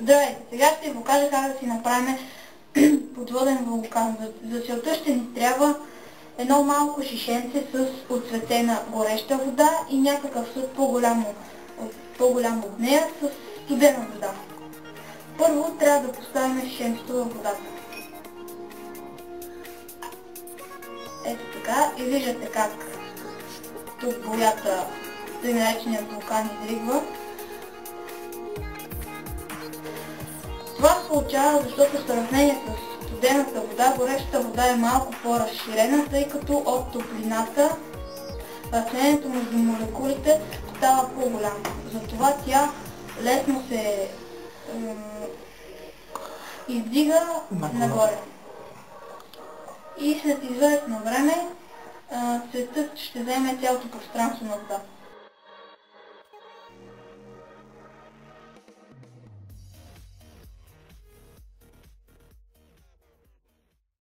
Здравейте, сега ще ви покажа как да си направим подводен вулкан. За, за целта ще ни трябва едно малко шишенце с оцветена гореща вода и някакъв съд по-голям по от нея с студена вода. Първо трябва да поставим шишенцето в водата. Ето така и виждате как тук боята, тъй нареченият вулкан изригва. Това се получава, защото в сравнение с студената вода, горещата вода е малко по-разширена, тъй като от топлината разстоянието между молекулите става по-голямо. Затова тя лесно се издига нагоре. И след известно време светът ще вземе цялото пространство на вода.